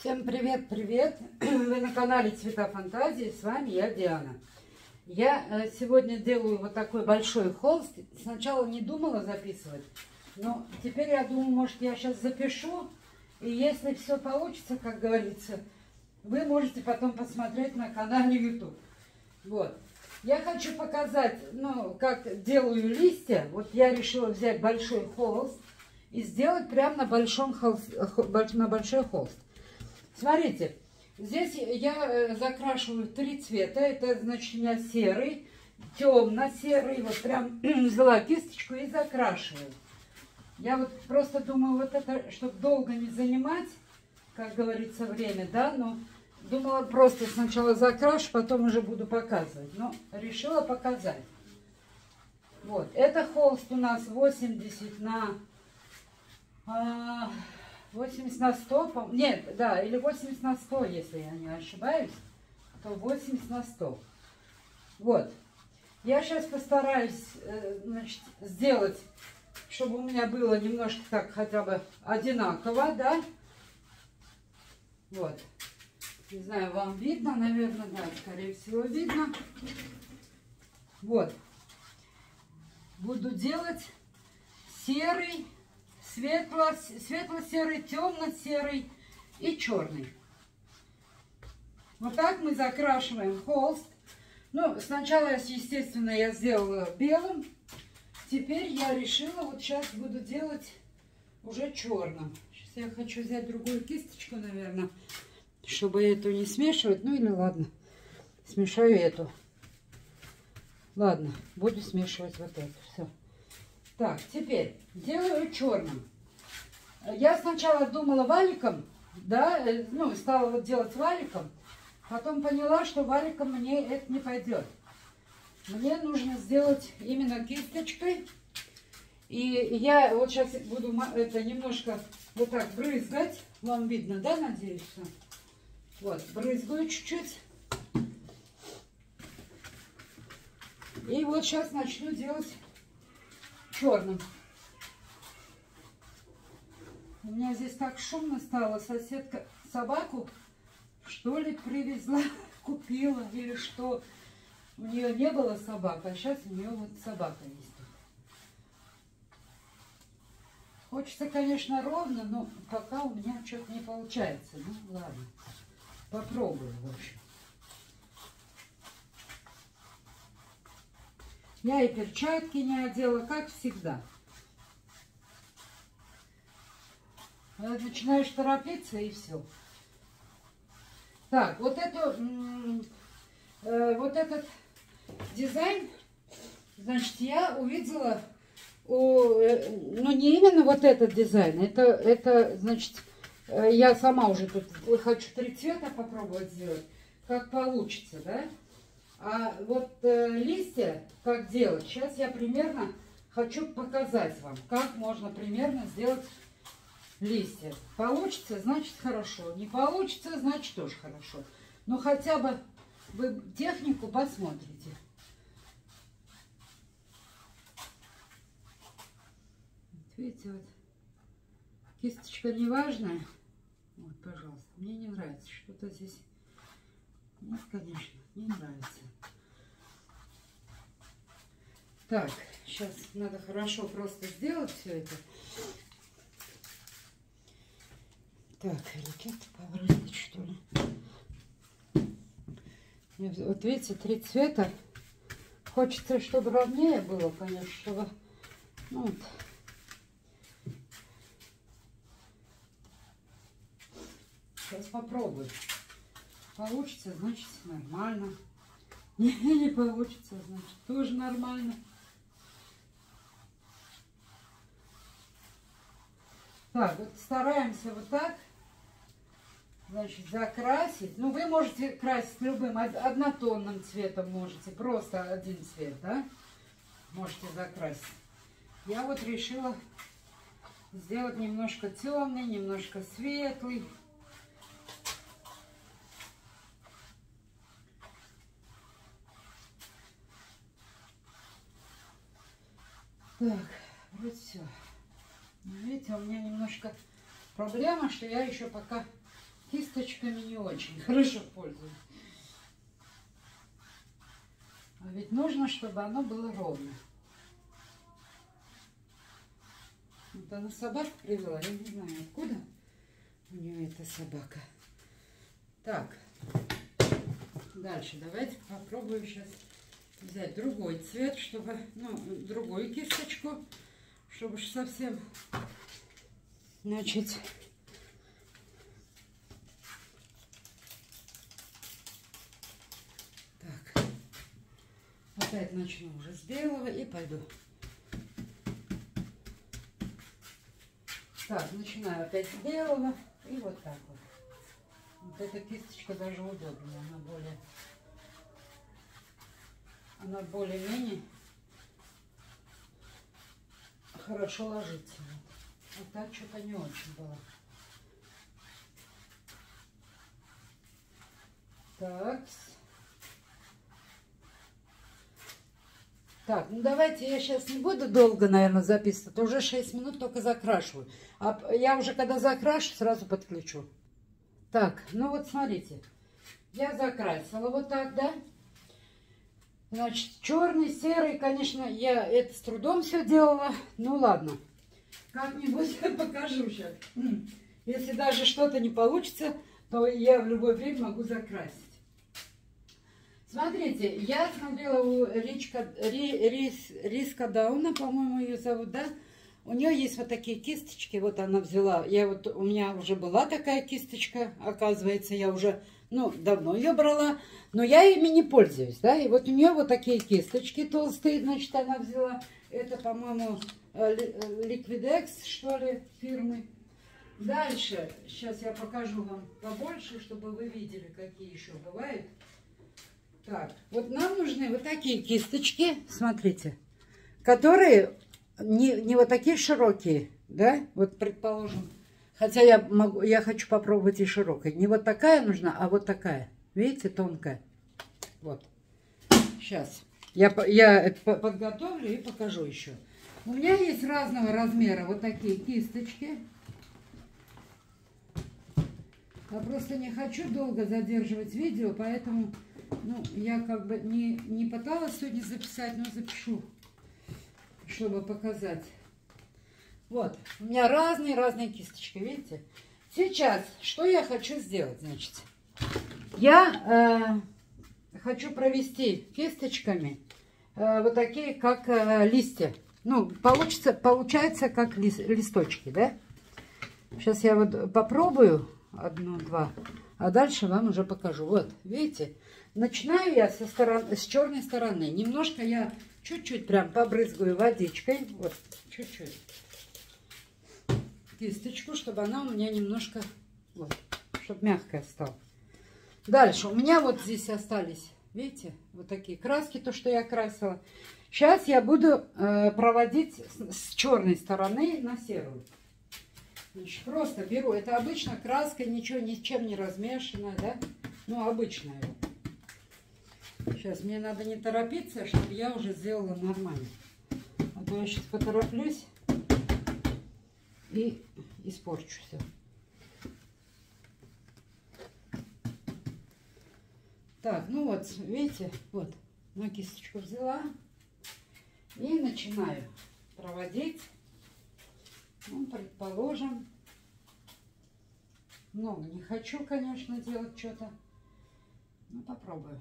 Всем привет-привет! Вы на канале Цвета Фантазии, с вами я, Диана. Я э, сегодня делаю вот такой большой холст. Сначала не думала записывать, но теперь я думаю, может я сейчас запишу. И если все получится, как говорится, вы можете потом посмотреть на канале YouTube. Вот. Я хочу показать, ну, как делаю листья. Вот я решила взять большой холст и сделать прямо на, большом холст, на большой холст. Смотрите, здесь я э, закрашиваю три цвета. Это, значит, у меня серый, темно-серый. Вот прям взяла кисточку и закрашиваю. Я вот просто думаю, вот это, чтобы долго не занимать, как говорится, время, да, но думала просто сначала закрашу, потом уже буду показывать. Но решила показать. Вот, это холст у нас 80 на... А, 80 на 100, нет, да, или 80 на 100, если я не ошибаюсь, то 80 на 100. Вот. Я сейчас постараюсь, э, значит, сделать, чтобы у меня было немножко так хотя бы одинаково, да. Вот. Не знаю, вам видно, наверное, да, скорее всего видно. Вот. Буду делать серый светло, светло-серый, темно-серый и черный. Вот так мы закрашиваем холст. Ну, сначала, естественно, я сделала белым. Теперь я решила, вот сейчас буду делать уже черным. Сейчас я хочу взять другую кисточку, наверное, чтобы эту не смешивать. Ну или ладно, смешаю эту. Ладно, буду смешивать вот эту. Все. Так, теперь делаю черным. Я сначала думала валиком, да, э, ну, стала вот делать валиком. Потом поняла, что валиком мне это не пойдет. Мне нужно сделать именно кисточкой. И я вот сейчас буду это немножко вот так брызгать. Вам видно, да, надеюсь? Вот, брызгаю чуть-чуть. И вот сейчас начну делать черным. У меня здесь так шумно стало. Соседка собаку, что ли, привезла, купила или что. У нее не было собак, а сейчас у нее вот собака есть. Хочется, конечно, ровно, но пока у меня что-то не получается. Ну, ладно. Попробую, в общем. Я и перчатки не одела, как всегда. Начинаешь торопиться и все. Так, вот это, э, вот этот дизайн, значит, я увидела, у, э, ну не именно вот этот дизайн, это, это, значит, э, я сама уже тут хочу три цвета попробовать сделать, как получится, да? А вот э, листья, как делать, сейчас я примерно хочу показать вам, как можно примерно сделать листья. Получится, значит хорошо. Не получится, значит тоже хорошо. Но хотя бы вы технику посмотрите. видите, вот кисточка не важная. Вот, пожалуйста. Мне не нравится. Что-то здесь нет, конечно не нравится. Так, сейчас надо хорошо просто сделать все это. Так, или как что ли? Вот видите, три цвета. Хочется, чтобы ровнее было, конечно, чтобы... Ну, вот. Сейчас попробую. Получится, значит нормально. Не, не получится, значит тоже нормально. Так, вот стараемся вот так, значит, закрасить. Ну, вы можете красить любым однотонным цветом, можете, просто один цвет, да, можете закрасить. Я вот решила сделать немножко темный, немножко светлый. Так, вот все. Видите, у меня немножко проблема, что я еще пока кисточками не очень хорошо пользуюсь. А ведь нужно, чтобы оно было ровно. Вот она собаку привела, я не знаю откуда у нее эта собака. Так, дальше давайте попробую сейчас взять другой цвет, чтобы, ну, другую кисточку, чтобы уж совсем начать. Так. Опять начну уже с белого и пойду. Так начинаю опять с белого и вот так вот. Вот эта кисточка даже удобнее она более она более-менее хорошо ложится. Вот так что-то не очень было. Так. Так, ну давайте я сейчас не буду долго, наверное, записывать. Уже 6 минут только закрашиваю. А я уже когда закрашу, сразу подключу. Так, ну вот смотрите. Я закрасила вот так, да? Значит, черный, серый, конечно, я это с трудом все делала. Ну ладно, как-нибудь покажу сейчас. Если даже что-то не получится, то я в любое время могу закрасить. Смотрите, я смотрела у Ричка, Ри, Рис, Риска Дауна, по-моему, ее зовут, да? У нее есть вот такие кисточки, вот она взяла. Я вот, у меня уже была такая кисточка, оказывается, я уже ну, давно ее брала, но я ими не пользуюсь, да, и вот у нее вот такие кисточки толстые, значит, она взяла, это, по-моему, э, э, Liquidex, что ли, фирмы. Дальше, сейчас я покажу вам побольше, чтобы вы видели, какие еще бывают. Так, вот нам нужны вот такие кисточки, смотрите, которые не, не вот такие широкие, да, вот предположим, Хотя я, могу, я хочу попробовать и широкой. Не вот такая нужна, а вот такая. Видите, тонкая. Вот. Сейчас. Я, я подготовлю и покажу еще. У меня есть разного размера вот такие кисточки. Я просто не хочу долго задерживать видео, поэтому ну, я как бы не, не пыталась сегодня записать, но запишу, чтобы показать. Вот, у меня разные-разные кисточки, видите? Сейчас, что я хочу сделать, значит? Я э, хочу провести кисточками э, вот такие, как э, листья. Ну, получится, получается, как ли, листочки, да? Сейчас я вот попробую одну, два, а дальше вам уже покажу. Вот, видите? Начинаю я со стороны, с черной стороны. Немножко я чуть-чуть прям побрызгаю водичкой. Вот, чуть-чуть кисточку, чтобы она у меня немножко, вот, чтобы мягкая стала. Дальше, у меня вот здесь остались, видите, вот такие краски, то, что я красила. Сейчас я буду э, проводить с, с черной стороны на серую. Значит, просто беру, это обычно краска, ничего, ничем не размешанная, да, ну, обычная. Сейчас мне надо не торопиться, чтобы я уже сделала нормально. А то я сейчас потороплюсь и испорчу все. Так, ну вот, видите, вот, на кисточку взяла и начинаю проводить. Ну, предположим, много не хочу, конечно, делать что-то. Ну, попробую.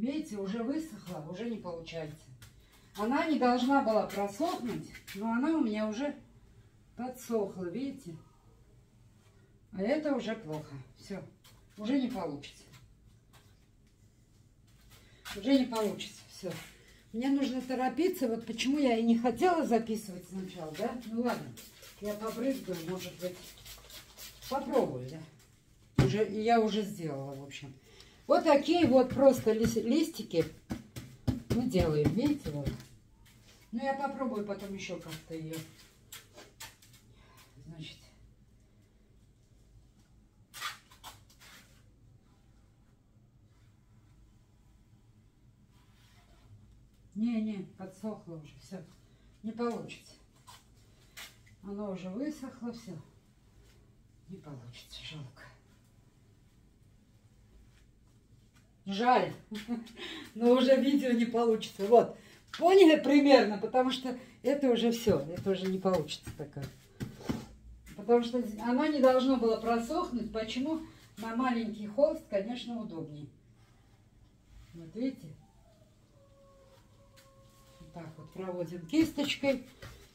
Видите, уже высохла, уже не получается. Она не должна была просохнуть, но она у меня уже подсохла, видите? А это уже плохо. Все, уже не получится. Уже не получится, все. Мне нужно торопиться, вот почему я и не хотела записывать сначала, да? Ну ладно, я побрызгаю, может быть. Попробую, да? Уже, я уже сделала, в общем. Вот такие вот просто листики мы делаем. Видите, вот. Ну, я попробую потом еще как-то ее. Значит. Не-не, подсохло уже, все. не получится. Оно уже высохло, все. Не получится, жалко. Жаль, но уже видео не получится. Вот, поняли примерно, потому что это уже все, это уже не получится такая. Потому что оно не должно было просохнуть. Почему? На маленький холст, конечно, удобнее. Вот видите? Вот так вот проводим кисточкой.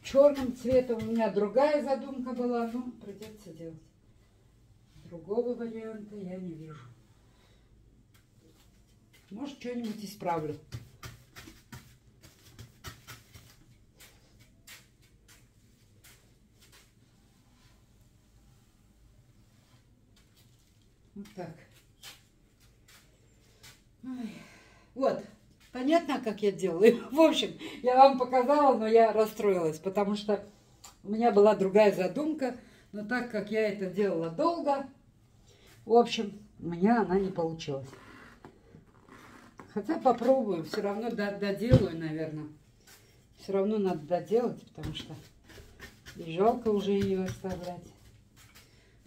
Черным цветом. У меня другая задумка была, но придется делать. Другого варианта я не вижу. Может, что-нибудь исправлю. Вот так. Ой. Вот. Понятно, как я делаю? В общем, я вам показала, но я расстроилась, потому что у меня была другая задумка. Но так как я это делала долго, в общем, у меня она не получилась. Хотя попробую, все равно доделаю, наверное. Все равно надо доделать, потому что и жалко уже ее оставлять.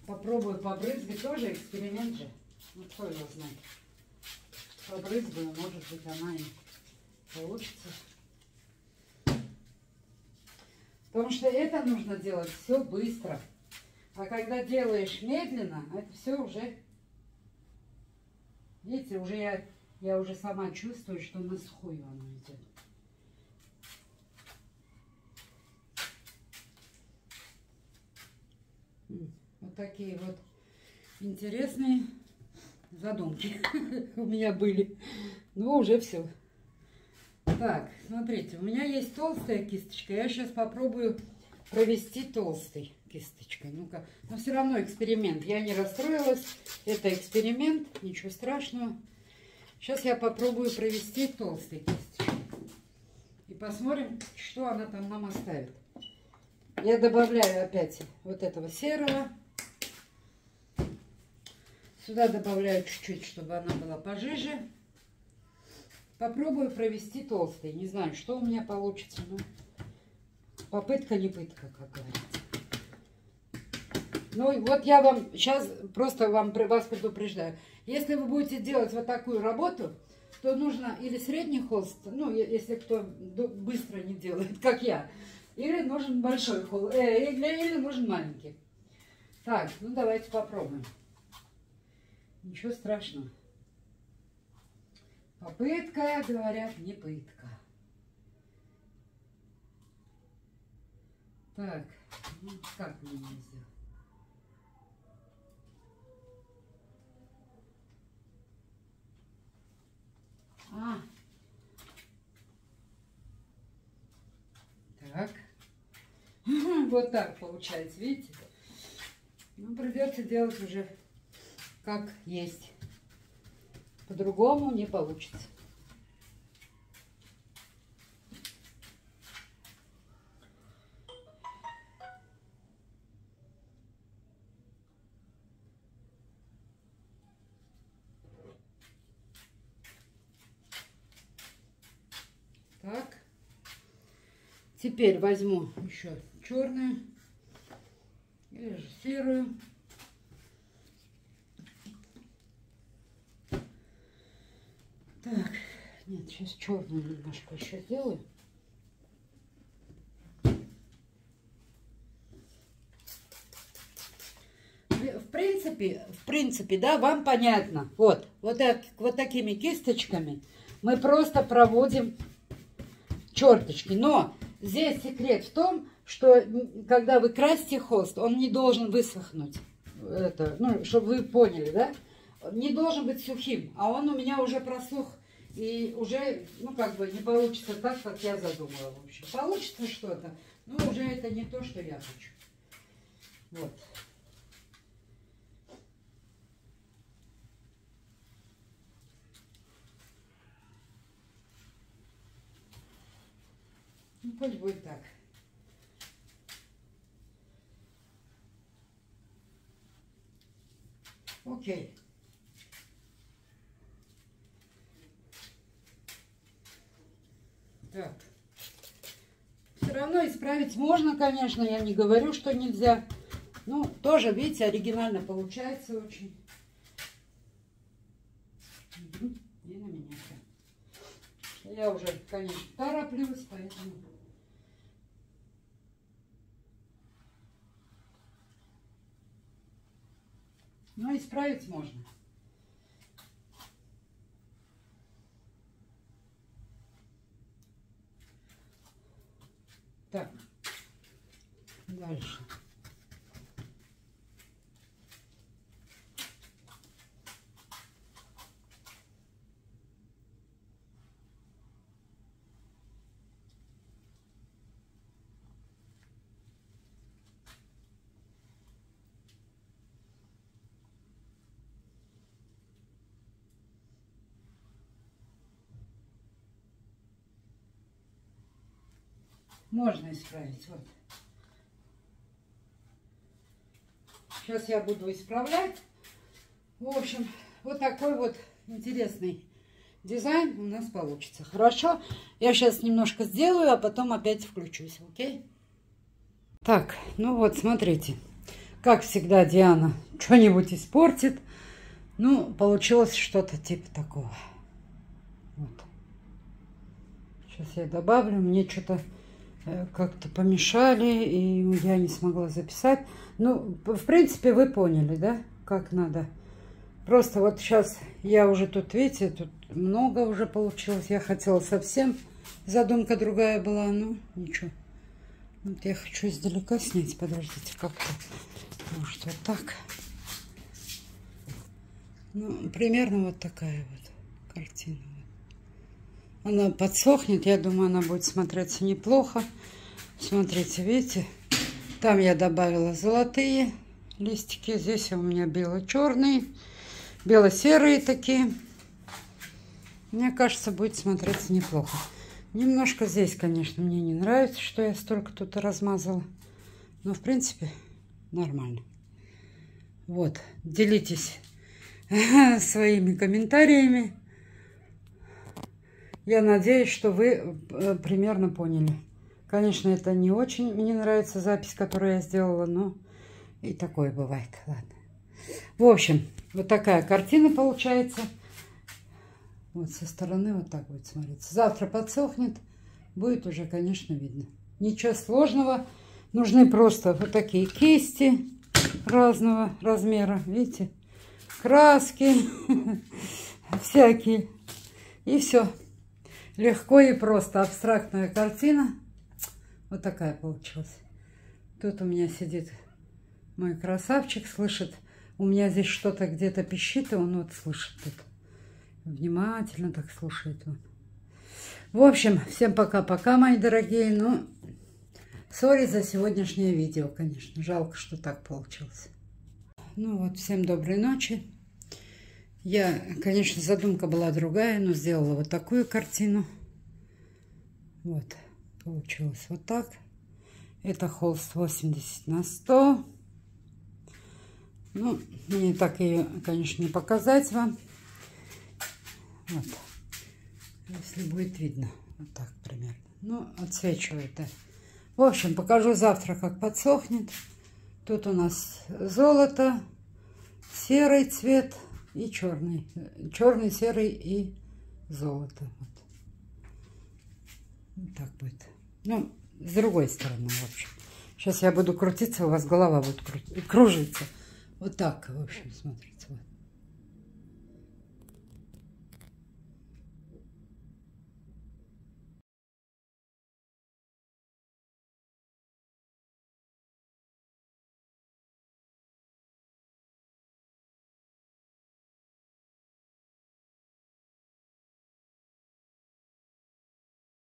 Попробую побрызгать, тоже эксперимент же. Ну, кто его знает. Побрызгаю, может быть, она и получится. Потому что это нужно делать все быстро. А когда делаешь медленно, это все уже, видите, уже я, я уже сама чувствую, что на сухую оно идет. Вот такие вот интересные задумки у меня были. Ну, уже все. Так, смотрите, у меня есть толстая кисточка. Я сейчас попробую провести толстой кисточкой. Ну-ка, но все равно эксперимент. Я не расстроилась. Это эксперимент, ничего страшного. Сейчас я попробую провести толстой кисточкой. И посмотрим, что она там нам оставит. Я добавляю опять вот этого серого. Сюда добавляю чуть-чуть, чтобы она была пожиже. Попробую провести толстой. Не знаю, что у меня получится, но попытка не пытка, как говорится. Ну, вот я вам сейчас просто вам, вас предупреждаю. Если вы будете делать вот такую работу, то нужно или средний холст, ну, если кто быстро не делает, как я, или нужен большой холст, э, или, нужен маленький. Так, ну давайте попробуем. Ничего страшного. Попытка, говорят, не пытка. Так, ну как мне сделать? А. Так. Вот так получается, видите? Ну, придется делать уже как есть. По-другому не получится. Теперь возьму еще черную же серую. Так, нет, сейчас черную немножко еще сделаю. В принципе, в принципе, да, вам понятно. Вот, вот, так, вот такими кисточками мы просто проводим черточки. Но Здесь секрет в том, что когда вы красите холст, он не должен высохнуть. Это, ну, чтобы вы поняли, да? Не должен быть сухим, а он у меня уже просух. И уже, ну, как бы не получится так, как я задумала, в общем. Получится что-то, но уже это не то, что я хочу. Вот. Ну, пусть будет так. Окей. Так. Все равно исправить можно, конечно, я не говорю, что нельзя. Ну, тоже, видите, оригинально получается очень. И на меня. Я уже, конечно, тороплюсь, поэтому... Но исправить можно. Так, дальше. Можно исправить. Вот. Сейчас я буду исправлять. В общем, вот такой вот интересный дизайн у нас получится. Хорошо? Я сейчас немножко сделаю, а потом опять включусь. Окей? Так, ну вот, смотрите. Как всегда, Диана что-нибудь испортит. Ну, получилось что-то типа такого. Вот. Сейчас я добавлю. Мне что-то как-то помешали, и я не смогла записать. Ну, в принципе, вы поняли, да, как надо. Просто вот сейчас я уже тут, видите, тут много уже получилось. Я хотела совсем, задумка другая была, ну, ничего. Вот я хочу издалека снять, подождите, как-то, может, вот так. Ну, примерно вот такая вот картина. Она подсохнет, я думаю, она будет смотреться неплохо. Смотрите, видите, там я добавила золотые листики. Здесь у меня бело-черные, бело-серые такие. Мне кажется, будет смотреться неплохо. Немножко здесь, конечно, мне не нравится, что я столько тут размазала. Но, в принципе, нормально. Вот, делитесь своими комментариями. Я надеюсь, что вы э, примерно поняли. Конечно, это не очень мне нравится запись, которую я сделала, но и такое бывает. Ладно. В общем, вот такая картина получается. Вот со стороны вот так будет смотреться. Завтра подсохнет, будет уже, конечно, видно. Ничего сложного. Нужны просто вот такие кисти разного размера. Видите? Краски всякие. И все. Легко и просто. Абстрактная картина. Вот такая получилась. Тут у меня сидит мой красавчик, слышит. У меня здесь что-то где-то пищит, и он вот слышит тут. Внимательно так слушает он. В общем, всем пока-пока, мои дорогие. Ну, сори за сегодняшнее видео, конечно. Жалко, что так получилось. Ну вот, всем доброй ночи. Я, конечно, задумка была другая, но сделала вот такую картину. Вот, получилось вот так. Это холст 80 на 100. Ну, мне так ее, конечно, не показать вам. Вот. Если будет видно. Вот так примерно. Ну, отсвечиваю это. В общем, покажу завтра, как подсохнет. Тут у нас золото, серый цвет – и черный. Черный, серый и золото. Вот. вот так будет. Ну, с другой стороны, в общем. Сейчас я буду крутиться, у вас голова будет кружиться. Вот так, в общем, смотрится. Вот.